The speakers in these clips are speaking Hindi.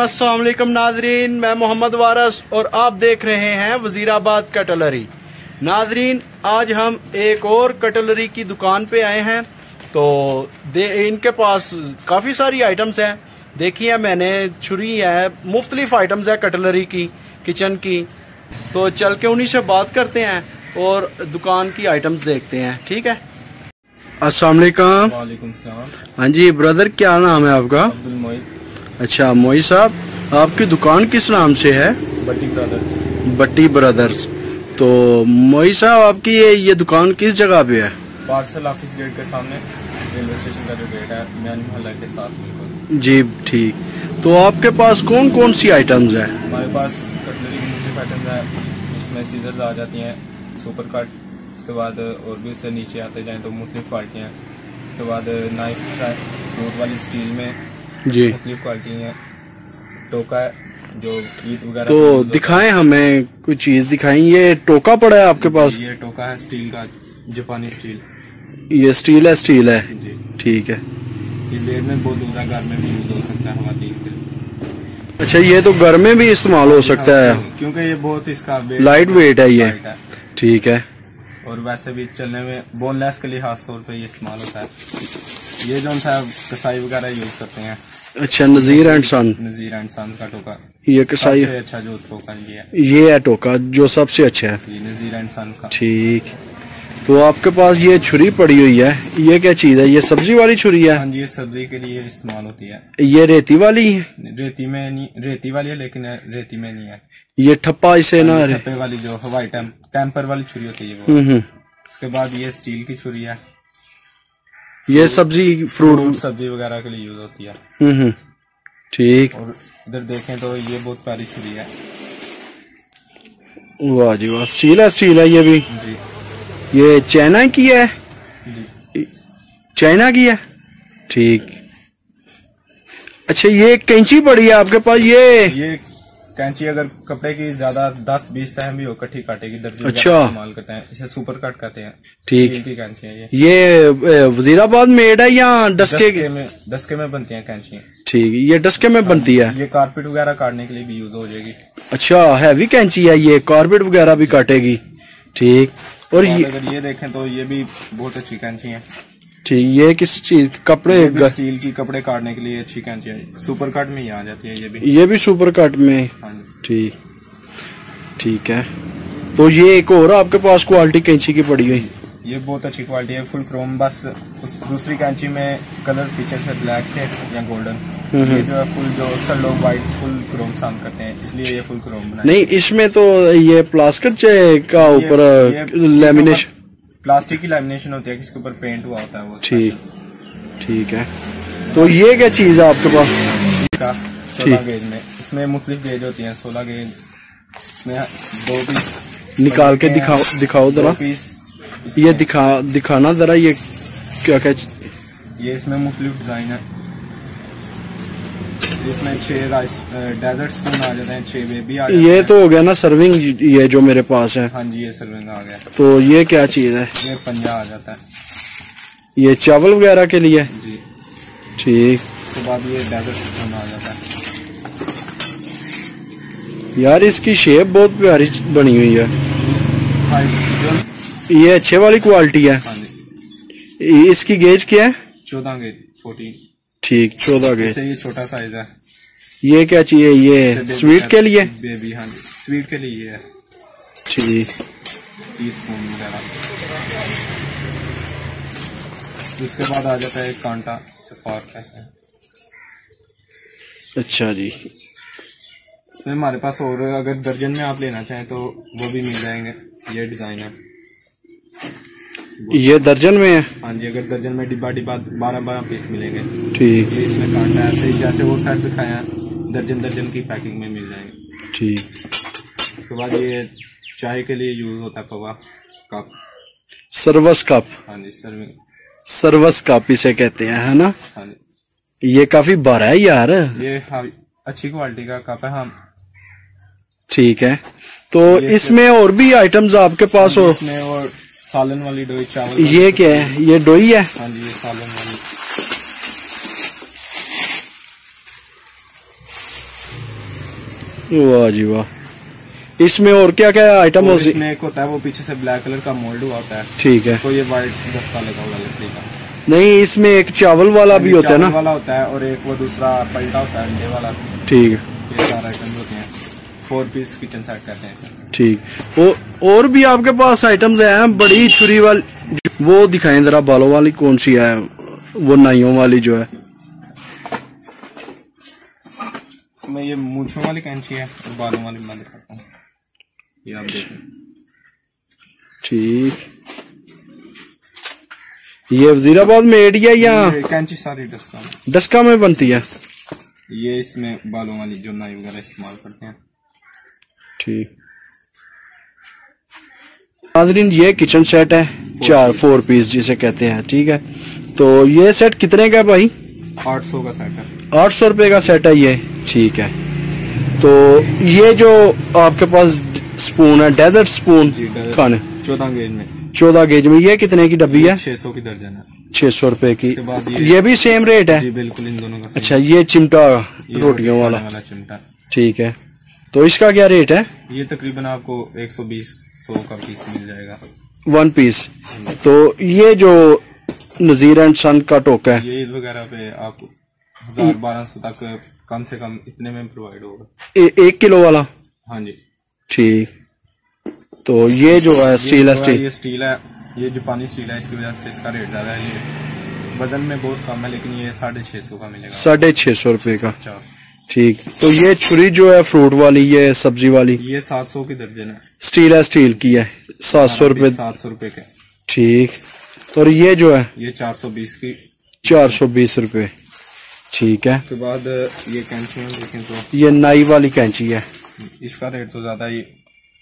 अस्सलाम वालेकुम नाजरीन, मैं मोहम्मद वारस और आप देख रहे हैं वज़ीराबाद कटलरी। नाजरीन, आज हम एक और कटलरी की दुकान पे आए हैं। तो दे, इनके पास काफ़ी सारी आइटम्स हैं। देखिए, मैंने छुरी है, मुख्तलिफ़ आइटम्स है कटलरी की, किचन की। तो चल के उन्हीं से बात करते हैं और दुकान की आइटम्स देखते हैं, ठीक है? अस्सलाम वालेकुम। हाँ जी ब्रदर क्या नाम है आपका? अच्छा मोई साहब आपकी दुकान किस नाम से है? बट्टी ब्रदर्स। बट्टी ब्रदर्स। तो मोई साहब आपकी ये ये दुकान किस जगह पे है? पार्सल ऑफ़िस गेट के सामने रेलवे स्टेशन का जो गेट है मोहल्ला के साथ बिल्कुल जी ठीक। तो आपके पास कौन कौन सी आइटम्स है? हमारे पास कटलरी की मुख्य पैटर्न है इसमें सीजर्स आ जाती हैं सुपर कट उसके बाद और भी उससे नीचे आते जाएँ तो मुख्तलिफ़ क्वालिटी हैं। उसके बाद नाइफ फ्रूट वाली स्टील में जी। मुख्तलिफ़ क्वालिटी हैं। टोका जो ईद वगैरह तो दिखाएँ हमें कुछ चीज़ दिखाएँ। ये टोका पड़ा है आपके पास? ये टोका है स्टील का जापानी स्टील। ये स्टील है स्टील है? जी। ठीक है। ये लेड में बहुत ऊँचा घर में भी यूज़ हो सकता है खातन के अच्छा ये तो घर में भी इस्तेमाल हो सकता है। क्योंकि ये बहुत इसका लाइट वेट है ये। ठीक है। और वैसे भी चलने में बोनलेस के लिए खास तौर पे ये इस्तेमाल होता है। ये जो सा कसाई वगैरह यूज़ करते हैं। अच्छा नजीर एंड सन। नजीर एंड सन का टोका। ये कसाई अच्छा जो टोका ये है। ये है टोका जो सबसे अच्छा है। ये नजीर एंड सन का। ठीक। तो आपके पास ये छुरी पड़ी हुई है। ये क्या चीज़ है? ये सब्ज़ी वाली छुरी है? हाँ जी ये सब्ज़ी के लिए इस्तेमाल होती है। ये रेती वाली? है रेती में नहीं रेती वाली है लेकिन रेती में नहीं है। ये ठप्पा इसे ना रे। ठप्पे वाली जो हवाई टेम टेम्पर वाली छुरी होती है वो। हम्म हम्म। उसके बाद ये स्टील की छुरी है। ये सब्ज़ी फ्रूट सब्ज़ी वगैरह के लिए यूज़ होती है। हम्म हम्म। ठीक। और इधर देखें तो ये बहुत प्यारी छुरी है। वाह जी वाह स्टील है स्टील है ये भी। जी। ये चाइना की है? चाइना की है? ठीक। अच्छा ये कैंची पड़ी है आपके पास ये? ये कैंची अगर कपड़े की ज़्यादा दस बीस तह भी हो कट्ठी काटेगी दर्जी अच्छा। इस्तेमाल करते हैं इसे सुपर कट कहते हैं। ठीक। की कैंची है ये ये वजीराबाद मेड है या डस्के डस्के में डस्के में बनती हैं कैंची ठीक ये डस्के में बनती है? ये कारपेट वगैरह काटने के लिए भी यूज़ हो जाएगी। अच्छा हैवी कैंची है ये कारपेट वगैरह भी काटेगी। ठीक और ये अगर ये देखें तो ये भी बहुत अच्छी कैंची है। ठीक ये किस चीज़ कपड़े ये भी स्टील की कपड़े काटने के लिए अच्छी कैंची है। सुपर कट में ही आ जाती है ये भी। ये भी सुपर कट में? हाँ ठीक ठीक है। तो ये एक और आपके पास क्वालिटी कैंची की पड़ी हुई? ये बहुत अच्छी क्वालिटी है फुल क्रोम बस उस दूसरी कैंची में कलर पीछे से ब्लैक थे या गोल्डन ये जो है फुल जो अक्सर लोग व्हाइट फुल क्रोम पसंद करते हैं इसलिए ये फुल क्रोम नहीं इसमें तो ये प्लास्टिक का ऊपर के लेमिनेशन प्लास्टिक की लैमिनेशन होती है किसके ऊपर पेंट हुआ होता है वो ठीक। ठीक है। तो ये क्या चीज़ है आपके पास। सोलह गेज में। इसमें मुख्तलिफ़ गेज होती हैं सोलह गेज इसमें दो पीस निकाल के दिखाओ दिखाओ जरा। पीस ये दिखा दिखाना जरा ये क्या क्या ये इसमें मुख्तलिफ़ डिज़ाइन है। राइस डेजर्ट स्पून आ जाते हैं बेबी आ जाते ये हैं। तो हो गया ना सर्विंग ये जो मेरे पास है। हाँ जी ये सर्विंग आ गया। तो ये क्या चीज़ है? ये पंजा आ जाता है। ये चावल वगैरह के लिए? जी। ठीक। उसके बाद ये डेजर्ट स्पून आ जाता है। यार इसकी शेप बहुत प्यारी बनी हुई है। ये अच्छे वाली क्वालिटी है। हाँ इसकी गेज क्या है? चौदह गेज फोर्टीन ठीक चौदह ये छोटा साइज़ है। ये क्या चाहिए? ये स्वीट के लिए? बेबी हाँ जी। स्वीट के लिए है। ठीक। टी स्पून वगैरह। उसके बाद आ जाता है एक कांटा इसे फॉर्क कहते हैं अच्छा जी। इसमें हमारे पास और अगर दर्जन में आप लेना चाहें तो वो भी मिल जाएँगे। ये डिज़ाइन है। ये दर्जन में है? हाँ जी अगर दर्जन में डिब्बा डिब्बा बारह बारह पीस मिलेंगे। ठीक। ये इसमें कांटा ऐसे ही जैसे वो सेट दिखाया है दर्जन दर्जन की पैकिंग में मिल जाएँगे। ठीक। उसके बाद ये चाय के लिए यूज़ होता है पवा कप सर्वस कप हाँ जी सर्विंग सर्वस कप इसे कहते हैं है ना? हाँ जी। ये काफ़ी बड़ा है यार। ये हाँ अच्छी क्वालिटी का कप है हम ठीक है। तो इसमें और भी आइटम्स आपके पास हो इसमें और सालन वाली डोई चावल ये क्या है? ये डोई है? हाँ जी ये सालन वाली। वाह जी वाह। इसमें और क्या क्या आइटम हो इसमें एक होता है वो पीछे से ब्लैक कलर का मोल्ड हुआ होता है। ठीक है। तो ये वाइट दस्ता लगा हुआ लकड़ी का। नहीं इसमें एक चावल वाला हाँ भी होता है ना? वाला होता है और एक वो दूसरा पलटा होता है अंडे वाला। ठीक है। ये सारा आइटम होते हैं। फोर पीस किचन सेट कहते हैं ठीक। ओ, और भी आपके पास आइटम्स हैं बड़ी छुरी वाली वो दिखाएँ जरा बालों वाली कौन सी है? वो नाइयों वाली जो है। इसमें ये मूछों वाली कैंची है और बालों वाली मैं दिखाता हूँ। ये आप देखें। ठीक। ये वजीराबाद में एरिया या? कैंची सारी डस्का में। डस्का में बनती है। ये इसमें बालों वाली जो नाई वगैरह इस्तेमाल करते हैं। ठीक नाजरीन ये किचन सेट है चार फोर पीस जिसे कहते हैं ठीक है? तो ये सेट कितने का है भाई? आठ सौ का सेट है। आठ सौ रुपये का सेट है ये ठीक है। तो ये जो आपके पास स्पून है डेजर्ट स्पून खाने। चौदह गेज में। चौदह गेज में ये कितने की डब्बी है? छह सौ की दर्जन है। छह सौ रुपए की। ये- ये भी सेम रेट है? जी बिल्कुल इन दोनों का अच्छा ये चिमटा रोटियों वाला। वाला चिमटा। ठीक है। तो इसका क्या रेट है? ये तकरीबन आपको 120 सौ का पीस मिल जाएगा। वन पीस तो ये जो नजीर एंड सन का टोका है। ये वगैरह पे आपको हज़ार बारह सौ तक कम से कम इतने में प्रोवाइड होगा। ए, एक किलो वाला? हाँ जी। ठीक। तो ये जो है स्टील है स्टील ये स्टील है। ये जापानी स्टील है इसकी वजह से इसका रेट ज़्यादा है। ये वज़न में बहुत कम है लेकिन ये साढ़े छह सौ का मिलेगा। साढ़े छह सौ रुपये का। ठीक। तो ये छुरी जो है फ्रूट वाली ये सब्ज़ी वाली? ये सात सौ की दर्जन है। स्टील है स्टील की है। सात सौ रुपये सात सौ रुपए के। ठीक। और ये जो है? ये चार सौ बीस की। चार सौ बीस रुपये ठीक है। उसके बाद ये कैंची देखें तो। ये नाई वाली कैंची है। इसका रेट तो ज़्यादा ही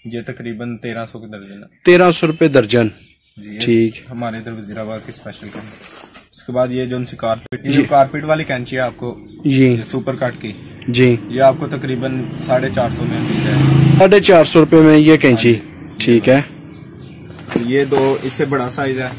ये तकरीबन तेरह सौ की दर्जन है। तेरह सौ रुपये दर्जन। ठीक। हमारे इधर वजीराबाद की स्पेशल उसके बाद ये जो उनसी कारपेट ये जो कारपेट वाली कैंची है आपको ये सुपर कट की। जी। ये आपको तकरीबन साढ़े चार सौ में मिल जाएगी। साढ़े चार सौ रुपये में ये कैंची। ठीक है। तो ये दो इससे बड़ा साइज़ है।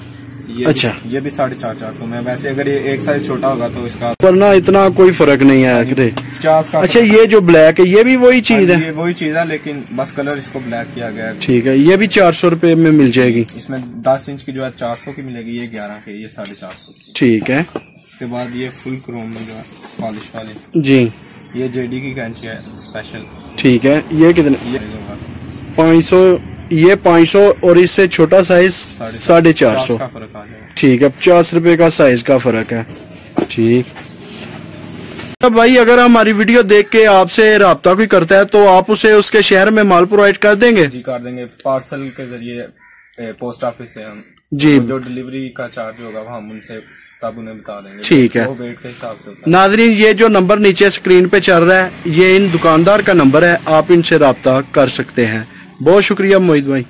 ये अच्छा। भी, ये भी साढ़े चार चार सौ में वैसे अगर ये एक साइज़ छोटा होगा तो इसका वरना इतना कोई फ़र्क नहीं है रेट का अच्छा ये जो ब्लैक है ये भी वही चीज़ हाँ, है? ये वही चीज़ है लेकिन बस कलर इसको ब्लैक किया गया है। ठीक है ये भी चार सौ रुपये में मिल जाएगी। इसमें दस इंच की जो है चार सौ की मिलेगी ये ग्यारह की ये साढ़े चार सौ ठीक है। उसके बाद ये फुल क्रोम में जो है पॉलिश वाली। जी। ये जेडी की कैंची है स्पेशल ठीक है ये कितने? ये पाँच सौ ये पाँच सौ और इससे छोटा साइज़ साढ़े चार सौ। ठीक है पचास रुपए का साइज़ का फ़र्क है। ठीक। तो भाई अगर हमारी वीडियो देख के आपसे रहा कोई करता है तो आप उसे उसके शहर में माल प्रोवाइड कर देंगे? जी कर देंगे। पार्सल के ज़रिए पोस्ट ऑफ़िस से हम जी। जो डिलीवरी का चार्ज होगा वो हम उनसे तब उन्हें बता देंगे ठीक है। वेट के हिसाब से है नाजरीन ये जो नंबर नीचे स्क्रीन पे चल रहा है ये इन दुकानदार का नंबर है आप इनसे रबता कर सकते हैं बहुत शुक्रिया मोहित भाई